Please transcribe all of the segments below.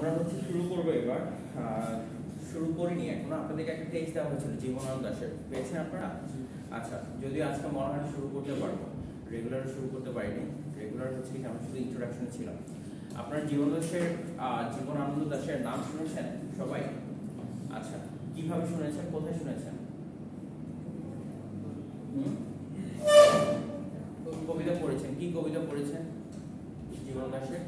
আমরা হচ্ছে শুরু করব এবার। শুরু করিনি, এখন আপনাদেরকে একটা টেক্সট দেওয়া হয়েছিল জীবনানন্দ দাসের। পেয়েছেন আপনারা? আচ্ছা যদি আজকে মনে হয় শুরু করতে পারব রেগুলার শুরু করতে পারিনি। রেগুলার হচ্ছে কি, আমরা শুধু ইন্ট্রোডাকশনে ছিলাম আপনার জীবন দাসের জীবনানন্দ দাসের নাম শুনেছেন সবাই? আচ্ছা কীভাবে শুনেছেন? কোথায় শুনেছেন? কবিতা পড়েছেন, কি কবিতা পড়েছেন? জীবন দাসের?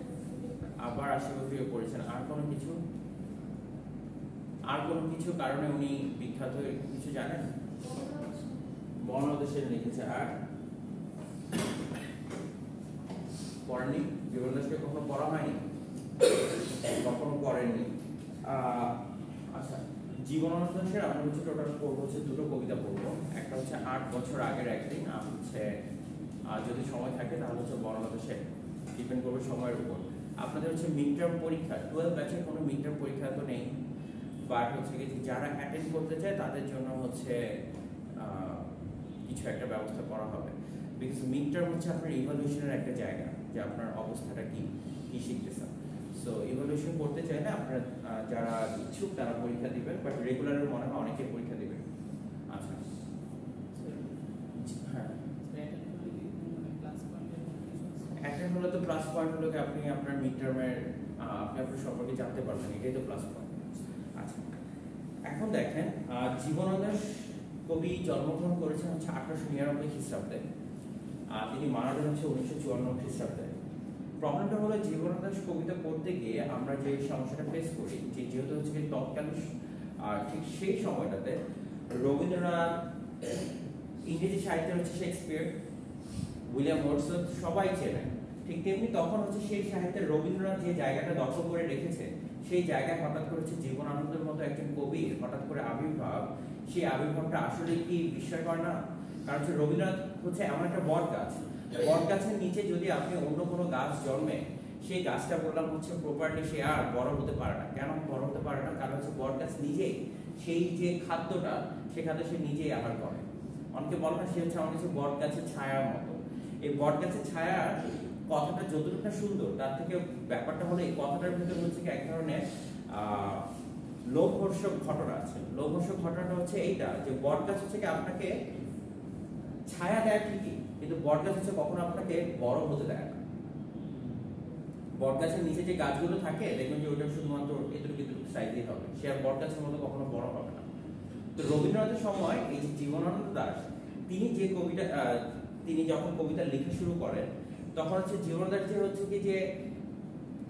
আবার আশীর্বাদীয় পড়েছেন আর কোনো কিছু? আর কোনো কিছু কারণে উনি বিখ্যাত কিছু জানেন? বর্ণদেশের লিখেছে, আর? পড়েননি? জীবন দাসকে কখনো পড়া হয়নি? কখনো পড়েননি? আচ্ছা জীবনানন্দ দাসের আমরা হচ্ছে টোটাল পড়ব, হচ্ছে দুটো কবিতা পড়ব। একটা হচ্ছে আট বছর আগের একদিন, আর হচ্ছে যদি সময় থাকে তাহলে হচ্ছে বর্ণদেশের ডিপেন্ড করবে সময়ের উপর। আপনাদের হচ্ছে মিড টার্ম পরীক্ষা টুয়েলভ ব্যাচের কোনো মিড টার্ম পরীক্ষা তো নেই। বাট হচ্ছে কি যারা অ্যাটেন্ড করতে চায়, তাদের জন্য হচ্ছে কিছু একটা ব্যবস্থা করা হবে। বিকজ মিড টার্ম হচ্ছে আপনার ইভালুয়েশনের একটা জায়গা, যে আপনার অবস্থাটা কি কি শিখতেছেন। সো ইভালুয়েশন করতে চাইলে আপনারা যারা ইচ্ছুক তারা পরীক্ষা দিবেন বাট রেগুলারের মনে হয় অনেকে পরীক্ষা দিবেন আচ্ছা হ্যাঁ অ্যাটেন্ড হলে তো প্লাস পয়েন্ট হলো আপনি আপনার মিড টার্মের আপনি আপনার সম্পর্কে জানতে পারবেন, এটাই তো প্লাস পয়েন্ট আচ্ছা এখন দেখেন জীবনানন্দ কবি জন্মগ্রহণ করেছেন হচ্ছে আঠারোশো নিরানব্বই খ্রিস্টাব্দে। আর তিনি মারা যান হচ্ছে উনিশশো চুয়ান্ন খ্রিস্টাব্দে। প্রবলেমটা হলো জীবনানন্দ কবিতা পড়তে গিয়ে আমরা যে সমস্যাটা ফেস করি, যে যেহেতু হচ্ছে তৎকালীন আর ঠিক সেই সময়টাতে রবীন্দ্রনাথ, ইংরেজি সাহিত্যের হচ্ছে শেক্সপিয়ার, উইলিয়াম ওয়ার্ডসওয়ার্থ সবাই চেনেন। ঠিক তেমনি তখন হচ্ছে সেই সাহিত্যের রবীন্দ্রনাথ যে জায়গাটা দখল করে রেখেছে, সেই জায়গায় হঠাৎ করে হচ্ছে জীবনানন্দের মতো একজন কবির হঠাৎ করে আবির্ভাব, সেই আবির্ভাবটা আসলে কি বিস্ময়কর না? কারণ হচ্ছে রবীন্দ্রনাথ হচ্ছে এমন একটা বট গাছ। বট গাছের নিচে যদি আপনি অন্য কোনো গাছ জন্মে, সেই গাছটা বললাম হচ্ছে প্রপারলি সে আর বড় হতে পারে না। কেন বড় হতে পারে না? কারণ হচ্ছে বট গাছ নিজেই, সেই যে খাদ্যটা, সে খাদ্য সে নিজেই আহার করে। অনেকে বলে না, সে হচ্ছে আমার কাছে বট গাছের ছায়ার মতো। এই বট গাছের ছায়া কথাটা যতটুকু সুন্দর তার থেকে ব্যাপারটা হলো এই কথাটার ভিতরে হচ্ছে কি এক ধরনের আহ, লোভহর্ষক ঘটনা আছে। লোভহর্ষক ঘটনাটা হচ্ছে এইটা যে বট গাছ হচ্ছে কি আপনাকে ছায়া দেয় ঠিকই কিন্তু বট গাছ হচ্ছে কখনো আপনাকে বড় হতে দেয় না। বট গাছের নিচে যে গাছগুলো থাকে দেখবেন যে ওটা শুধুমাত্র এতটুকু এতটুকু সাইজেই হবে সে আর বট গাছের মতো কখনো বড় হবে না। তো রবীন্দ্রনাথের সময় এই যে জীবনানন্দ দাস তিনি যে কবিতা তিনি যখন কবিতা লেখা শুরু করেন তখন হচ্ছে জীবনানন্দ দাস যে হচ্ছে কি যে,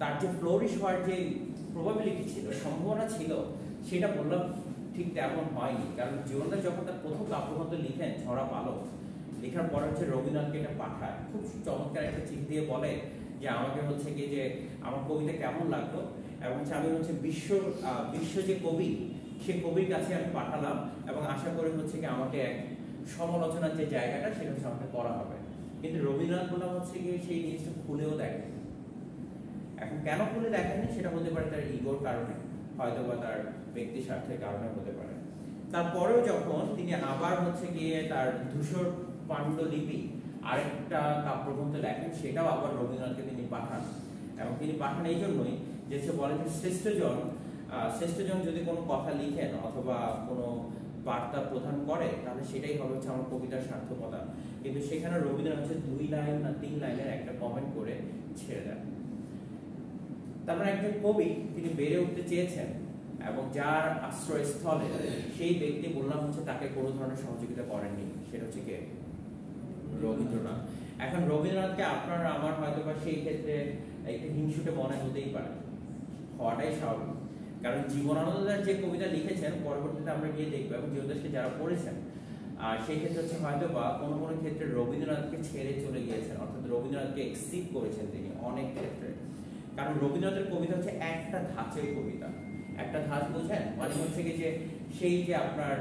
তার যে ফ্লোরিশ হওয়ার যে প্রবাবিলিটি ছিল, সম্ভাবনা ছিল, সেটা বললাম ঠিক তেমন হয়নি। কারণ জীবনানন্দ যখন তার প্রথম কাব্যগ্রন্থ লিখেন, ঝরা পালক, লেখার পরে হচ্ছে রবীন্দ্রনাথকে এটা পাঠায়। খুব চমৎকার একটা চিঠি দিয়ে বলে যে, আমাকে হচ্ছে কি যে, আমার কবিতা কেমন লাগল? এবং হচ্ছে আমি হচ্ছে বিশ্ব বিশ্ব যে কবি, সে কবির কাছে আমি পাঠালাম এবং আশা করি হচ্ছে কি আমাকে এক সমালোচনার যে জায়গাটা, সেটা হচ্ছে আমাকে করা হবে। কিন্তু রবীন্দ্রনাথ বললাম হচ্ছে গিয়ে সেই জিনিসটা খুলেও দেখে এখন কেন খুলে দেখেনি সেটা হতে পারে তার ইগোর কারণে হয়তো বা তার ব্যক্তি স্বার্থের কারণে হতে পারে। তারপরেও যখন তিনি আবার হচ্ছে গিয়ে তার ধূসর পাণ্ডুলিপি আরেকটা কাব্যগ্রন্থ লেখেন, সেটাও আবার রবীন্দ্রনাথকে তিনি পাঠান। এবং তিনি পাঠান এই জন্যই যে সে বলে যে শ্রেষ্ঠজন শ্রেষ্ঠজন যদি কোনো কথা লিখেন অথবা কোনো বার্তা প্রদান করে, তাহলে সেটাই হবে হচ্ছে আমার কবিতার সার্থকতা। কিন্তু সেখানে রবীন্দ্রনাথ হচ্ছে দুই লাইন না তিন লাইনের একটা কমেন্ট করে ছেড়ে দেন। তার মানে একজন কবি, তিনি বেড়ে উঠতে চেয়েছেন এবং যার আশ্রয়স্থলে সেই ব্যক্তি, বললাম হচ্ছে তাকে কোনো ধরনের সহযোগিতা করেননি, সেটা হচ্ছে কে? রবীন্দ্রনাথ। এখন রবীন্দ্রনাথকে আপনার, আমার হয়তো বা সেই ক্ষেত্রে একটু হিংসুটে মনে হতেই পারে। হওয়াটাই স্বাভাবিক। কারণ জীবনানন্দ যে কবিতা লিখেছেন, পরবর্তীতে আমরা গিয়ে দেখব এবং জীবনদাসকে যারা পড়েছেন আর সেই ক্ষেত্রে হচ্ছে হয়তো বা কোনো কোনো ক্ষেত্রে রবীন্দ্রনাথকে ছেড়ে চলে গিয়েছেন, অর্থাৎ রবীন্দ্রনাথকে এক্সিপ করেছেন তিনি অনেক ক্ষেত্রে। কারণ রবীন্দ্রনাথের কবিতা হচ্ছে একটা ধাঁচের কবিতা। একটা ধাঁচ বোঝেন? মানে হচ্ছে কি যে সেই যে আপনার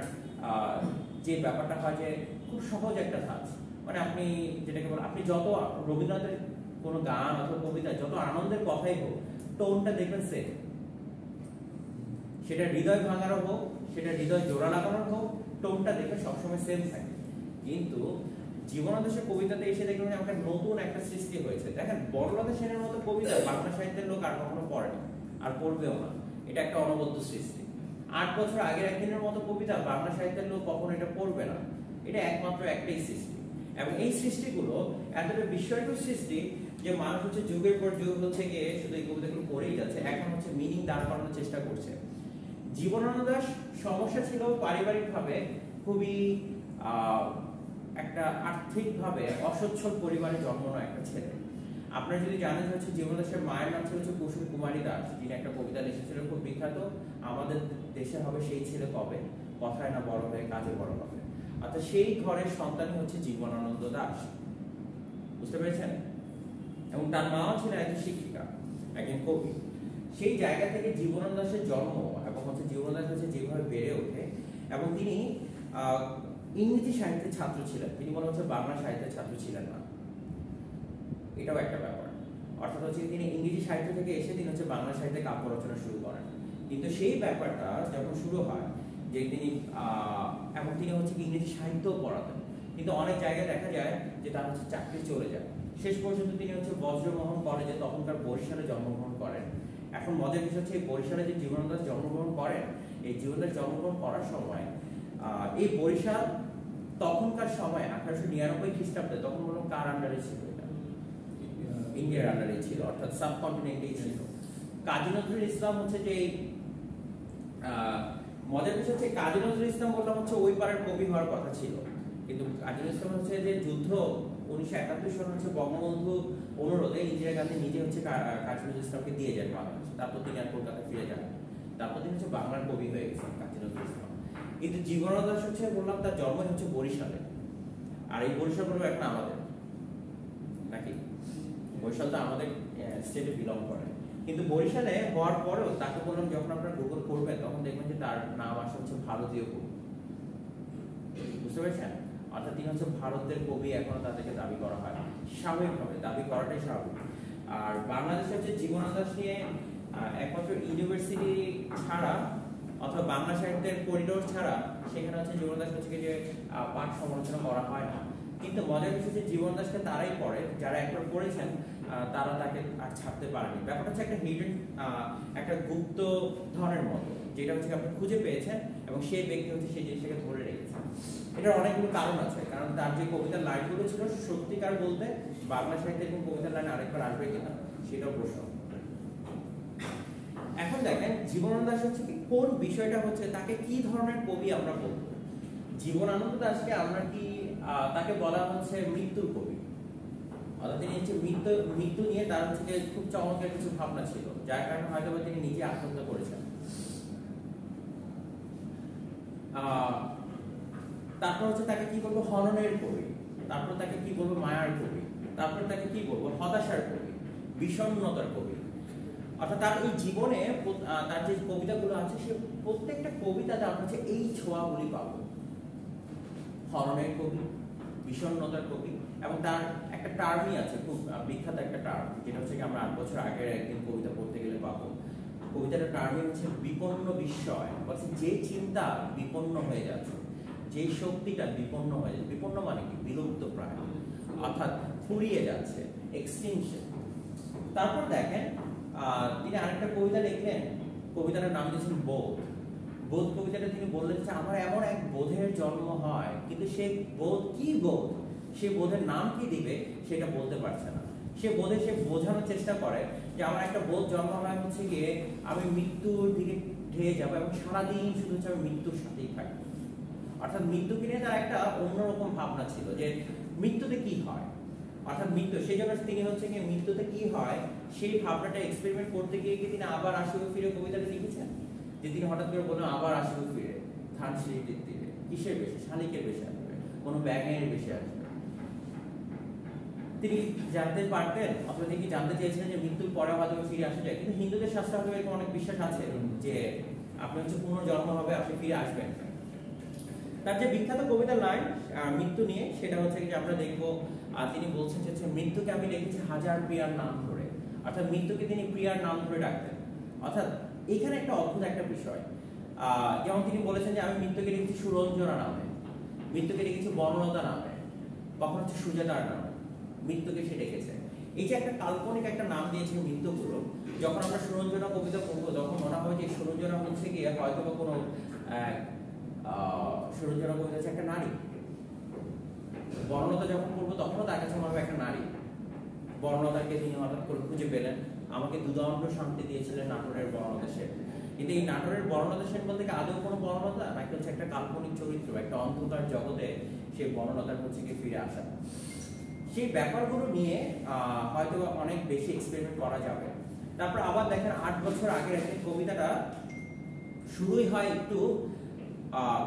যে ব্যাপারটা হয় যে খুব সহজ একটা ধাঁচ। মানে আপনি যেটাকে বলেন আপনি যত রবীন্দ্রনাথের কোনো গান অথবা কবিতা যত আনন্দের কথাই হোক, টোনটা দেখবেন সেম সেটা হৃদয় ভাঙারও হোক, সেটা হৃদয় জোড়া লাগানোর হোক টোনটা দেখে সবসময় সেম থাকে। কিন্তু জীবনাদেশের কবিতাতে এসে দেখবেন একটা নতুন একটা সৃষ্টি হয়েছে। দেখেন বড়লাদা সেনের মতো কবিতা বাংলা সাহিত্যের লোক আর কখনো পড়েনি, আর পড়বেও না। এটা একটা অনবদ্য সৃষ্টি। আট বছর আগের একদিনের মতো কবিতা বাংলা সাহিত্যের লোক কখনো এটা পড়বে না। এটা একমাত্র একটাই সৃষ্টি। এবং এই সৃষ্টিগুলো এতটা বিস্ময়কর সৃষ্টি যে মানুষ হচ্ছে যুগের পর যুগ হচ্ছে গিয়ে শুধু এই কবিতাগুলো পড়েই যাচ্ছে। এখন হচ্ছে মিনিং দাঁড় করানোর চেষ্টা করছে। জীবনানন্দ দাস সমস্যা ছিল পারিবারিকভাবে খুবই একটা আর্থিকভাবে অসচ্ছল পরিবারে জন্মানো একটা ছেলে। আপনারা যদি জানেন হচ্ছে জীবন দাসের মায়ের নাম ছিল হচ্ছে কুসুম কুমারী দাস, যিনি একটা কবিতা লিখেছিলেন খুব বিখ্যাত। আমাদের দেশে হবে সেই ছেলে কবে? কথায় না বড় হয়ে, কাজে বড় হবে। অর্থাৎ সেই ঘরের সন্তানই হচ্ছে জীবনানন্দ দাস। বুঝতে পেরেছেন? এবং তার মাও ছিলেন একজন শিক্ষিকা, একজন কবি। সেই জায়গা থেকে জীবনানন্দ দাসের জন্ম এবং হচ্ছে জীবনানন্দ দাস হচ্ছে যেভাবে বেড়ে ওঠে। এবং তিনি ইংরেজি সাহিত্যের ছাত্র ছিলেন। তিনি মনে হচ্ছে বাংলা সাহিত্যের ছাত্র ছিলেন না। এটাও একটা ব্যাপার। অর্থাৎ হচ্ছে তিনি ইংরেজি সাহিত্য থেকে এসে তিনি হচ্ছে বাংলা সাহিত্যে কাব্য রচনা শুরু করেন। কিন্তু সেই ব্যাপারটা যখন শুরু হয়, যে তিনি এবং তিনি হচ্ছে ইংরেজি সাহিত্যও পড়াতেন। কিন্তু অনেক জায়গায় দেখা যায় যে তার হচ্ছে চাকরি চলে যায়। শেষ পর্যন্ত তিনি হচ্ছে বজ্রমোহন কলেজে তখনকার বরিশালে জন্মগ্রহণ করেন। এখন মজার বিষয় হচ্ছে বরিশালে যে জীবনদাস জন্মগ্রহণ করেন, এই জীবনদাস জন্মগ্রহণ করার সময় এই বরিশাল তখনকার সময় আঠারোশো নিরানব্বই খ্রিস্টাব্দে তখন বললাম কার আন্ডারে ছিল এটা? ইন্ডিয়ার আন্ডারে ছিল, অর্থাৎ সাবকন্টিনেন্টেই ছিল। কাজী নজরুল ইসলাম হচ্ছে যে মজার বিষয় হচ্ছে কাজী নজরুল ইসলাম বললাম হচ্ছে ওই পাড়ার কবি হওয়ার কথা ছিল। কিন্তু কাজী নজরুল ইসলাম হচ্ছে যে যুদ্ধ উনিশশো একাত্তর সালে হচ্ছে বঙ্গবন্ধু অনুরোধে ইন্দিরা গান্ধী নিজে হচ্ছে নজরুল ইসলামকে দিয়ে যান বাংলাদেশে। তারপর তিনি আর কলকাতা ফিরে যান। তারপর তিনি হচ্ছে বাংলার কবি হয়ে গেছেন কাজী নজরুল ইসলাম। কিন্তু জীবনানন্দ দাস হচ্ছে বললাম তার জন্ম হচ্ছে বরিশালে। আর এই বরিশাল বলব এখন আমাদের। নাকি? বরিশাল তো আমাদের স্টেটে বিলং করে। কিন্তু বরিশালে হওয়ার পরেও তাকে বললাম যখন আপনারা গুগল করবেন, তখন দেখবেন যে তার নাম আসে হচ্ছে ভারতীয় কবি। বুঝতে পেরেছেন? অর্থাৎ তিনি হচ্ছে ভারতের কবি, এখনও তাদেরকে দাবি করা হয় স্বাভাবিকভাবে দাবি করাটাই স্বাভাবিক। আর বাংলাদেশে হচ্ছে জীবনানন্দ দাস নিয়ে একমাত্র ইউনিভার্সিটি ছাড়া অথবা বাংলা সাহিত্যের করিডোর ছাড়া সেখানে হচ্ছে জীবন দাস হচ্ছে যে পাঠ সমালোচনা করা হয় না। কিন্তু মজার বিষয় যে জীবন দাসকে তারাই পড়ে, যারা একবার পড়েছেন তারা তাকে আর ছাড়তে পারেনি। ব্যাপারটা হচ্ছে একটা হিডেন একটা গুপ্ত ধরনের মতো, যেটা হচ্ছে আপনি খুঁজে পেয়েছেন এবং সেই ব্যক্তি হচ্ছে সেই জিনিসটাকে ধরে রেখেছে। এটার অনেকগুলো কারণ আছে, কারণ তার যে কবিতার লাইনগুলো ছিল সত্যিকার বলতে বাংলা সাহিত্যের কোন কবিতার লাইন আরেকবার আসবে কিনা, সেটাও প্রশ্ন। এখন দেখেন, জীবনানন্দ দাস হচ্ছে কি, কোন বিষয়টা হচ্ছে, তাকে কি ধরনের কবি আমরা বলব? জীবনানন্দ দাসকে আমরা কি তাকে বলা হচ্ছে মৃত্যুর কবি। অর্থাৎ তিনি হচ্ছে মৃত্যু মৃত্যু নিয়ে তার হচ্ছে যে খুব চমৎকার কিছু ভাবনা ছিল, যার কারণে হয়তো তিনি নিজে আত্মহত্যা করেছেন। তারপর হচ্ছে তাকে কি বলব? হননের কবি। তারপর তাকে কি বলব? মায়ার কবি। তারপর তাকে কি বলব? হতাশার কবি। বিষণ্নতার কবি। অর্থাৎ তার ওই জীবনে তার যে কবিতাগুলো আছে, সে প্রত্যেকটা কবিতাতে আমরা হচ্ছে এই ছোঁয়াগুলি পাবো। হরণের কবি বিষণ্নতার কবি এবং তার একটা টার্মই আছে, খুব বিখ্যাত একটা টার্ম, যেটা হচ্ছে কি আমরা আট বছর আগের একদিন কবিতা পড়তে গেলে পাবো। কবিতাটা টার্মই হচ্ছে বিপন্ন বিস্ময় অর্থাৎ যে চিন্তা বিপন্ন হয়ে যাচ্ছে। যে শক্তিটা বিপন্ন হয়ে যাচ্ছে বিপন্ন মানে কি? বিলুপ্ত প্রায় অর্থাৎ ফুরিয়ে যাচ্ছে এক্সটিংশন তারপর দেখেন তিনি আরেকটা কবিতা লিখলেন। কবিতাটার নাম দিয়েছেন বোধ। বোধ কবিতাটা তিনি বললেন যে, আমার এমন এক বোধের জন্ম হয়। কিন্তু সে বোধ কি বোধ? সে বোধের নাম কি দিবে সেটা বলতে পারছে না। সে বোধে সে বোঝানোর চেষ্টা করে যে, আমার একটা বোধ জন্ম হয় হচ্ছে গিয়ে আমি মৃত্যুর দিকে ঢেয়ে যাব এবং সারাদিন শুধু হচ্ছে আমি মৃত্যুর সাথেই থাকব। অর্থাৎ মৃত্যুকে নিয়ে তার একটা অন্যরকম ভাবনা ছিল যে মৃত্যুতে কি হয়? অর্থাৎ মৃত্যু, সেই জন্য তিনি হচ্ছে কি মৃত্যুতে কি হয়, সেই ভাবনাটা এক্সপেরিমেন্ট করতে গিয়ে কি তিনি আবার আসিব ফিরে কবিতাটা লিখেছেন? যে তিনি হঠাৎ করে বললেন, আবার আসিব ফিরে। ধান সিঁড়িটির তীরে কিসের বেশি? শালিকের বেশি আসবে? কোনো ব্যাঙের বেশি আসবে? তিনি জানতে পারতেন, অথবা তিনি জানতে চেয়েছিলেন যে মৃত্যুর পরে হয়তো ফিরে আসা যায়? কিন্তু হিন্দুদের শাস্ত্র হয়তো এরকম অনেক বিশ্বাস আছে যে আপনি হচ্ছে পুনর্জন্ম হবে, আপনি ফিরে আসবেন। তার যে বিখ্যাত কবিতা লাইন মৃত্যু নিয়ে, সেটা হচ্ছে যে আমরা দেখব তিনি বলছেন যে মৃত্যুকে আমি দেখেছি হাজার প্রিয়ার নাম ধরে। অর্থাৎ মৃত্যুকে তিনি প্রিয়ার নাম ধরে ডাকতেন। অর্থাৎ এখানে একটা অদ্ভুত একটা বিষয়। যেমন তিনি বলেছেন যে, আমি মৃত্যুকে দেখেছি সুরঞ্জনা নামে। মৃত্যুকে দেখেছি বর্ণতা নামে। কখন হচ্ছে সুজাতার নামে। মৃত্যুকে সে ডেকেছে এই যে একটা কাল্পনিক একটা নাম দিয়েছে মৃত্যুগুলো, যখন আমরা সুরঞ্জনা কবিতা পড়ব, তখন মনে হয় যে সুরঞ্জনা হচ্ছে গিয়ে হয়তো বা কোনো সুরঞ্জনা কবিতা হচ্ছে একটা নারী। বর্ণতা যখন পড়ব তখনও তার কাছে মনে একটা নারী। বর্ণতাকে তিনি হঠাৎ করে খুঁজে পেলেন। আমাকে দুদণ্ড শান্তি দিয়েছিলেন নাটোরের বর্ণতা সেন। কিন্তু এই নাটোরের বলতে কি আদৌ কোনো বর্ণতা নাকি হচ্ছে একটা কাল্পনিক চরিত্র, একটা অন্ধকার জগতে সেই বর্ণতার হচ্ছে কি ফিরে আসা? সেই ব্যাপারগুলো নিয়ে হয়তো অনেক বেশি এক্সপেরিমেন্ট করা যাবে। তারপর আবার দেখেন আট বছর আগের একটি কবিতাটা শুরুই হয় একটু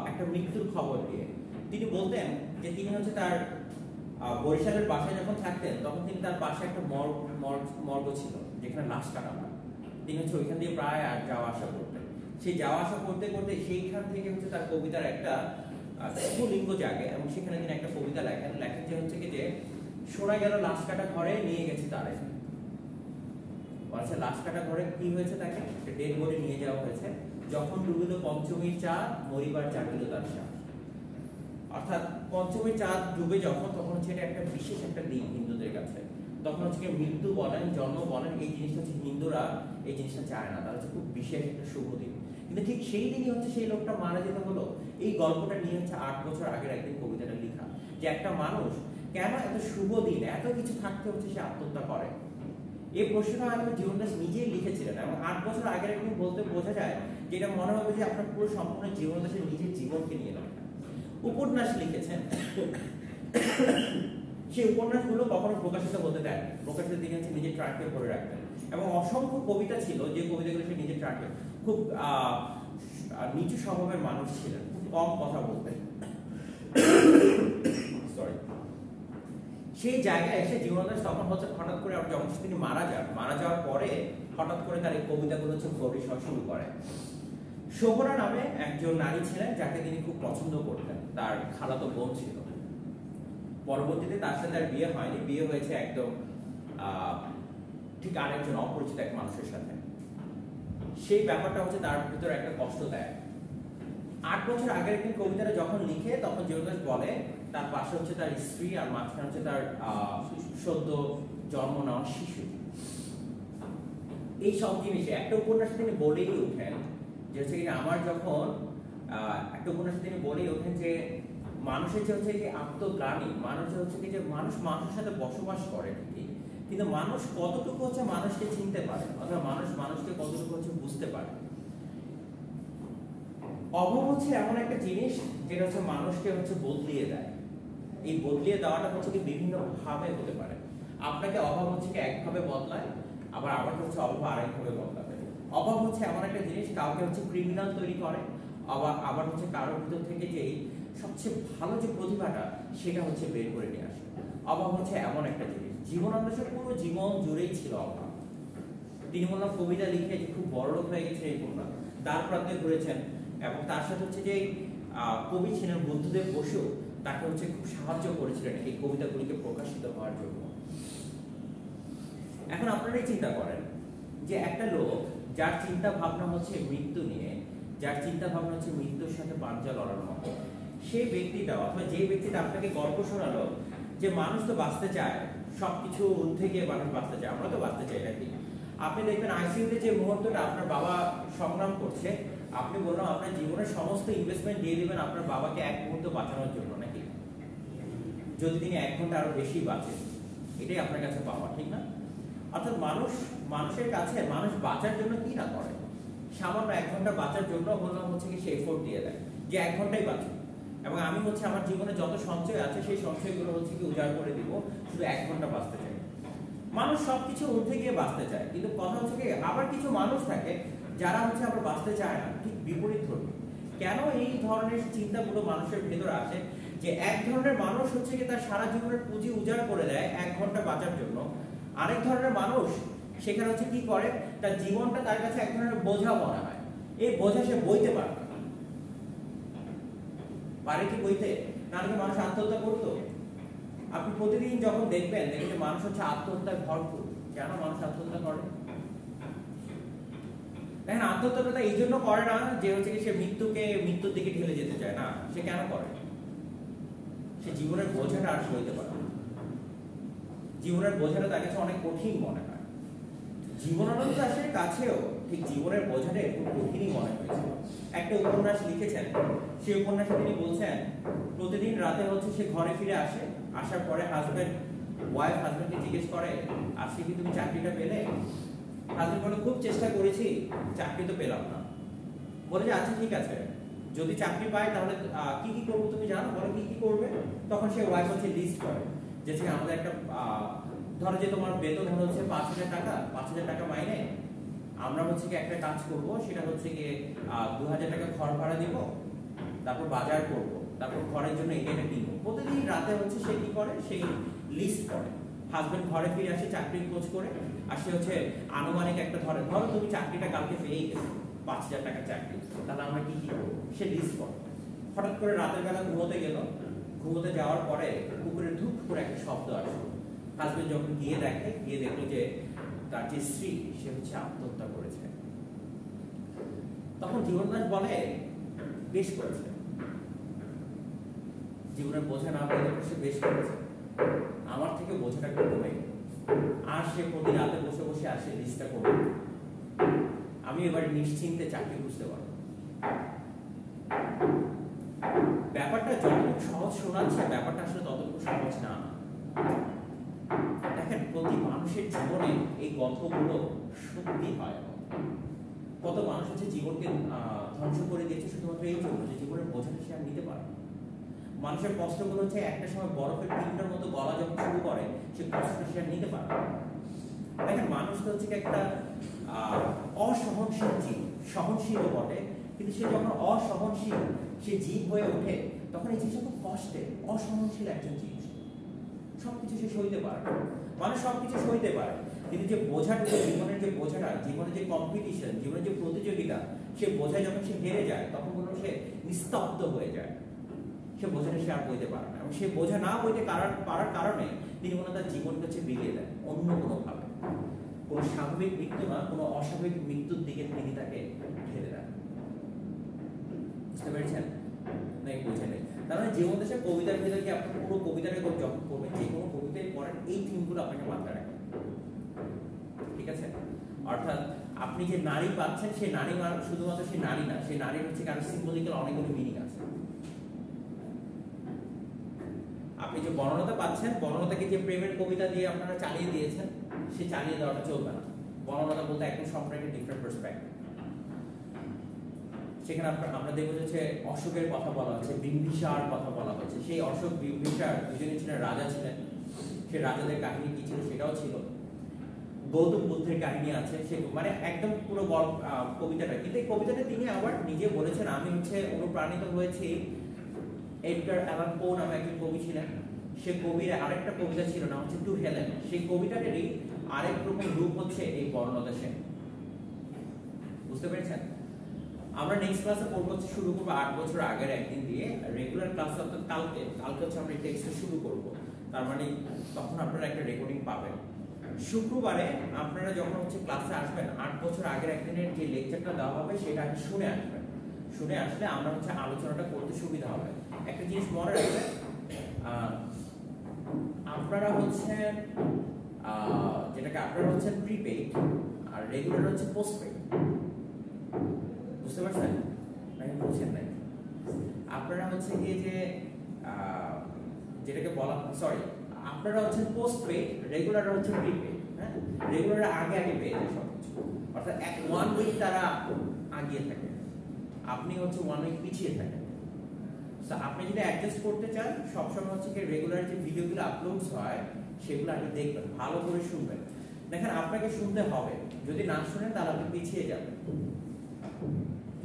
একটা মৃত্যুর খবর দিয়ে। তিনি বলতেন যে তিনি হচ্ছে তার বরিশালের বাসায় যখন থাকতেন, তখন তিনি তার পাশে একটা মর্গ ছিল, যেখানে লাশ কাটা হয় তিনি হচ্ছে ওইখান দিয়ে প্রায় আর যাওয়া আসা করতেন। সেই যাওয়া আসা করতে করতে সেইখান থেকে হচ্ছে তার কবিতার একটা লিঙ্গ জাগে এবং সেখানে তিনি একটা কবিতা লেখেন। লেখেন যে হচ্ছে কি যে শোনা গেল লাশ কাটা ঘরে, নিয়ে গেছে তারে। বলছে লাশ কাটা ঘরে কি হয়েছে তাকে? ডেড বডি নিয়ে যাওয়া হয়েছে। যখন ডুবিল পঞ্চমীর চা, মরিবার জাগিল তার শ্বাস অর্থাৎ পঞ্চমীর চাঁদ ডুবে যখন, তখন হচ্ছে এটা একটা বিশেষ একটা দিন হিন্দুদের কাছে। তখন হচ্ছে মৃত্যু বলেন, জন্ম বলেন, এই জিনিসটা হচ্ছে হিন্দুরা এই জিনিসটা চায় না। তারা হচ্ছে খুব বিশেষ একটা শুভ দিন। কিন্তু ঠিক সেই দিনই হচ্ছে সেই লোকটা মারা যেতে হলো। এই গল্পটা নিয়ে হচ্ছে আট বছর আগের একদিন কবিতাটা লেখা। যে একটা মানুষ কেন এত শুভ দিন? এত কিছু থাকতে হচ্ছে সে আত্মহত্যা করে। এই প্রশ্নটা আমি জীবনদাস নিজেই লিখেছিলেন এবং আট বছর আগের একদিন বলতে বোঝা যায় যে এটা মনে হবে যে আপনার পুরো সম্পূর্ণ জীবনদাসের নিজের জীবনকে নিয়ে লেখা উপন্যাস লিখেছেন। সেই উপন্যাসগুলো কখনো প্রকাশিত হতে দেয় প্রকাশিত তিনি হচ্ছে নিজের ট্রাকে করে রাখতেন এবং অসংখ্য কবিতা ছিল, যে কবিতাগুলো সে নিজের ট্রাকে খুব নিচু স্বভাবের মানুষ ছিলেন। খুব কম কথা বলতেন। সরি সেই জায়গায় এসে জীবনদাস তখন হচ্ছে হঠাৎ করে যখন তিনি মারা যান, মারা যাওয়ার পরে হঠাৎ করে তার এই কবিতাগুলো হচ্ছে ফ্লোরিশ শুরু করে। শোভনা নামে একজন নারী ছিলেন যাকে তিনি খুব পছন্দ করতেন। তার খালাতো বোন ছিল। পরবর্তীতে তার সাথে আর বিয়ে হয়নি। বিয়ে হয়েছে একদম ঠিক আরেকজন অপরিচিত এক মানুষের সাথে। সেই ব্যাপারটা হচ্ছে তার ভিতরে একটা কষ্ট দেয়। আট বছর আগের একদিন কবিতাটা যখন লিখে, তখন জেরুদাস বলে, তার পাশে হচ্ছে তার স্ত্রী আর মাঝখানে হচ্ছে তার সদ্য জন্ম নেওয়া শিশু। এই সব জিনিসে, একটা উপন্যাসে তিনি বলেই উঠেন যে হচ্ছে কিনা আমার যখন একটা উপন্যাসে তিনি বলেই ওঠেন যে মানুষের যে হচ্ছে যে আত্মগ্লানি, মানুষ হচ্ছে কি যে মানুষ মানুষের সাথে বসবাস করে ঠিকই, কিন্তু মানুষ কতটুকু হচ্ছে মানুষকে চিনতে পারে? অথবা মানুষ মানুষকে কতটুকু হচ্ছে বুঝতে পারে? অভাব হচ্ছে এমন একটা জিনিস যেটা হচ্ছে মানুষকে হচ্ছে বদলিয়ে দেয়। এই বদলিয়ে দেওয়াটা হচ্ছে কি বিভিন্ন ভাবে হতে পারে। আপনাকে অভাব হচ্ছে কি একভাবে বদলায়, আবার আমাকে হচ্ছে অভাব আরেকভাবে বদলাবে অভাব হচ্ছে এমন একটা জিনিস, কাউকে হচ্ছে ক্রিমিনাল তৈরি করে, আবার আবার হচ্ছে কারোর ভিতর থেকে যে সবচেয়ে ভালো যে প্রতিভাটা, সেটা হচ্ছে বের করে নিয়ে আসে। অভাব হচ্ছে এমন একটা জিনিস। জীবন জীবনান্বেষের পুরো জীবন জুড়েই ছিল অভাব। তিনি বললাম কবিতা লিখে যে খুব বড় লোক হয়ে গেছে এই কন্যা। দ্বার প্রান্তে ঘুরেছেন এবং তার সাথে হচ্ছে যে কবি ছিলেন বুদ্ধদেব বসু, তাকে হচ্ছে খুব সাহায্য করেছিলেন এই কবিতাগুলিকে প্রকাশিত হওয়ার জন্য। এখন আপনারাই চিন্তা করেন যে একটা লোক যার চিন্তা ভাবনা হচ্ছে মৃত্যু নিয়ে, যার চিন্তা ভাবনা হচ্ছে মৃত্যুর সাথে পাঞ্জা লড়ার মতো। সেই ব্যক্তিটা অথবা যে ব্যক্তিটা আপনাকে গল্প শোনালো যে মানুষ তো বাঁচতে চায়, সবকিছু ঊর্ধ্বে গিয়ে মানুষ বাঁচতে চায়, আমরা তো বাঁচতে চাই নাকি? আপনি দেখবেন আইসিইউতে যে মুহূর্তটা আপনার বাবা সংগ্রাম করছে, আপনি বললাম আপনার জীবনের সমস্ত ইনভেস্টমেন্ট দিয়ে দেবেন আপনার বাবাকে এক মুহূর্ত বাঁচানোর জন্য নাকি? যদি তিনি এক ঘণ্টা আরও বেশি বাঁচেন, এটাই আপনার কাছে পাওয়া, ঠিক না? অর্থাৎ মানুষ মানুষের কাছে, মানুষ বাঁচার জন্য কি না করে? সামান্য এক ঘণ্টা বাঁচার জন্য বললাম হচ্ছে কি সে এফোর্ট দিয়ে দেয়, যে এক ঘন্টাই বাঁচে এবং আমি হচ্ছে আমার জীবনে যত সঞ্চয় আছে, সেই সঞ্চয়গুলো হচ্ছে কি উজাড় করে দিব, শুধু এক ঘণ্টা বাঁচতে চাই। মানুষ সবকিছু উঠে গিয়ে বাঁচতে চায়, কিন্তু কথা হচ্ছে কি, আবার কিছু মানুষ থাকে যারা হচ্ছে আবার বাঁচতে চায় না, ঠিক বিপরীত ধর্মী। কেন এই ধরনের চিন্তাগুলো মানুষের ভেতরে আসে? যে এক ধরনের মানুষ হচ্ছে কি তার সারা জীবনের পুঁজি উজাড় করে দেয় এক ঘণ্টা বাঁচার জন্য, আরেক ধরনের মানুষ সেখানে হচ্ছে কি করে? তার জীবনটা তার কাছে এক ধরনের বোঝা মনে হয়। এই বোঝা সে বইতে পারে পারে কি বইতে? নাহলে কি মানুষ আত্মহত্যা করতো। আপনি প্রতিদিন যখন দেখবেন দেখবেন যে মানুষ হচ্ছে আত্মহত্যায় ভরপুর। কেন মানুষ আত্মহত্যা করে? দেখেন, আত্মহত্যাটা এই জন্য করে না যে হচ্ছে কি সে মৃত্যুকে, মৃত্যুর দিকে ঠেলে যেতে চায়। না, সে কেন করে? সে জীবনের বোঝাটা আর সইতে পারে জীবনের বোঝাটা তার কাছে অনেক কঠিন মনে হয়। জীবনানন্দ দাশের কাছেও ঠিক জীবনের বোঝাটা একটু কঠিনই মনে হয়েছিল একটা উপন্যাস লিখেছেন, সেই উপন্যাসে তিনি বলছেন, প্রতিদিন রাতে হচ্ছে সে ঘরে ফিরে আসে, আসার পরে হাজবেন্ড ওয়াইফ হাজবেন্ডকে জিজ্ঞেস করে, আজকে কি তুমি চাকরিটা পেলে? হাজবেন্ড বলে, খুব চেষ্টা করেছি, চাকরি তো পেলাম না। বলে যে আচ্ছা ঠিক আছে, যদি চাকরি পাই তাহলে কি কি করব তুমি জানো? বলো, কি কি করবে? তখন সে ওয়াইফ হচ্ছে লিস্ট করে, যে আমাদের একটা ধরো যে তোমার বেতন হচ্ছে পাঁচ হাজার টাকা, পাঁচ হাজার টাকা মাইনে, আমরা হচ্ছে কি একটা কাজ করব, সেটা হচ্ছে কি দু হাজার টাকা ঘর ভাড়া দিব, তারপর বাজার করব, তারপর ঘরের জন্য এটা কিনবো। প্রতিদিন রাতে হচ্ছে সে কি করে? সেই লিস্ট করে। হাজবেন্ড ঘরে ফিরে আসে, চাকরির খোঁজ করে, আর সে হচ্ছে আনুমানিক একটা ধরে, ধরো তুমি চাকরিটা কালকে পেয়েই গেছো, পাঁচ হাজার টাকার চাকরি, তাহলে আমরা কি কি করব? সে লিস্ট করে। হঠাৎ করে রাতের বেলা ঘুমোতে গেল, ঘুমোতে যাওয়ার পরে কুকুরের ধূপ করে একটা শব্দ আসলো। হাজবেন্ড যখন গিয়ে দেখে, গিয়ে দেখল যে তার যে স্ত্রী, সে হচ্ছে আত্মহত্যা করেছে। তখন জীবনদাস বলে, বেশ করেছে। জীবনের বোঝা না পেলে সে বেশ করেছে। আমার থেকে বোঝাটা একটু কমে। আর সে প্রতি রাতে বসে বসে আসে লিস্টটা করবে আমি এবারে নিশ্চিন্তে চাকরি বুঝতে পারব। ব্যাপারটা যতটুকু সহজ শোনাচ্ছে, ব্যাপারটা আসলে ততটুকু সহজ না। মানুষের জীবনে এই গল্পগুলো সত্যি হয় কত মানুষ হচ্ছে জীবনকে ধ্বংস করে দিয়েছে শুধুমাত্র এই জন্য যে জীবনের বোঝাটা সে আর নিতে পারে মানুষের কষ্টগুলো হচ্ছে একটা সময় বরফের টিনটার মতো গলা যখন শুরু করে, সে কষ্টটা সে আর নিতে পারে। দেখেন, মানুষ তো হচ্ছে একটা অসহনশীল জীব। সহনশীল বটে, কিন্তু সে যখন অসহনশীল, সে জীব হয়ে ওঠে, তখন এই জিনিসটা খুব কষ্টের অসহনশীল একজন জীব সবকিছু সে সইতে পারে মানুষ সবকিছু সইতে পারে। কিন্তু যে বোঝাটুকু জীবনের যে বোঝাটা, জীবনের যে কম্পিটিশন জীবনের যে প্রতিযোগিতা, সে বোঝায় যখন সে হেরে যায়, তখন কোনো সে নিস্তব্ধ হয়ে যায়। সে বোঝাটা সে আর বইতে পারে না। এবং সে বোঝা না বইতে পারার কারণে তিনি মনে তার জীবনকে হচ্ছে বিলিয়ে দেন, অন্য কোনোভাবে। কোনো স্বাভাবিক মৃত্যু না, কোনো অস্বাভাবিক মৃত্যুর দিকে তিনি তাকে ঠেলে দেন। বুঝতে পেরেছেন? নাকি বুঝে নেই তার মানে জীবন দেশে কবিতার ভিতরে কি আপনি পুরো কবিতাটা করে যখন করবেন যে কোনো কবিতায় পড়েন, এই থিমগুলো আপনাকে মাথায় রাখবেন ঠিক আছে? অর্থাৎ আপনি যে নারী পাচ্ছেন, সেই নারী শুধুমাত্র সেই নারী না, সেই নারীর হচ্ছে কারণ সিম্বলিক্যাল অনেকগুলো মিনিং আছে। আপনি যে বর্ণতা পাচ্ছেন বর্ণতাকে যে প্রেমের কবিতা দিয়ে আপনারা চালিয়ে দিয়েছেন, সে চালিয়ে দেওয়াটা চলবে না। বর্ণতা বলতে একদম সম্পূর্ণ একটা ডিফারেন্ট পার্সপেক্টিভ সেখানে আমরা দেখব যে অশোকের কথা বলা হচ্ছে বিম্বিসার কথা বলা হচ্ছে সেই অশোক বিম্বিসার দুজনে ছিলেন, রাজা ছিলেন। সে রাজাদের কাহিনী কি ছিল সেটাও ছিল। গৌতম বুদ্ধের কাহিনী আছে, সে মানে একদম পুরো গল্প কবিতাটা। কিন্তু এই কবিতাটা তিনি আবার নিজে বলেছেন, আমি হচ্ছে অনুপ্রাণিত হয়েছি। এডগার অ্যালান পো নামে একজন কবি ছিলেন। সে কবির আরেকটা কবিতা ছিল না হচ্ছে টু হেলেন সেই কবিতাটারই আরেক রকম রূপ হচ্ছে এই বর্ণদেশে। বুঝতে পেরেছেন? আমরা নেক্সট ক্লাসে পড়ব হচ্ছে শুরু করব আট বছর আগের একদিন দিয়ে রেগুলার ক্লাস অর্থাৎ কালকে কালকে হচ্ছে আমরা টেক্সট শুরু করব। তার মানে তখন আপনারা একটা রেকর্ডিং পাবেন। শুক্রবারে আপনারা যখন হচ্ছে ক্লাসে আসবেন, আট বছর আগের একদিনের যে লেকচারটা দেওয়া হবে সেটা আগে শুনে আসবেন। শুনে আসলে আমরা হচ্ছে আলোচনাটা করতে সুবিধা হবে। একটা জিনিস মনে রাখবেন আপনারা হচ্ছে যেটাকে আপনারা হচ্ছে প্রিপেইড আর রেগুলার হচ্ছে পোস্টপেইড বুঝতে পারছেন? নাকি বুঝছেন নাই? আপনারা হচ্ছে গিয়ে যে যেটাকে বলা সরি আপনারা হচ্ছে পোস্ট পেড রেগুলার হচ্ছে প্রিপেড হ্যাঁ? রেগুলার আগে আগে যায় সব কিছু অর্থাৎ এক ওয়ান উইক তারা আগিয়ে থাকে। আপনি হচ্ছে ওয়ান উইক পিছিয়ে থাকেন। So, আপনি যদি অ্যাডজাস্ট করতে চান সবসময় হচ্ছে কি রেগুলার যে ভিডিওগুলো আপলোডস হয় সেগুলো আগে দেখবেন ভালো করে শুনবেন। দেখেন আপনাকে শুনতে হবে। যদি না শুনেন তাহলে আপনি পিছিয়ে যাবেন।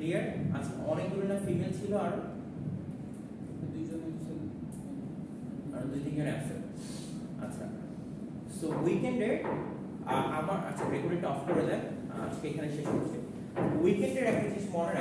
ক্লিয়ার আচ্ছা অনেকগুলো না ফিমেল ছিল আর? দুইজন আর দুই তিনজন অ্যাবসেন্ট আচ্ছা সো উইকেন্ডে আমার আচ্ছা রেকর্ডিংটা অফ করে দেন। আজকে এখানে শেষ করছি। উইকেন্ডের একটা জিনিস মনে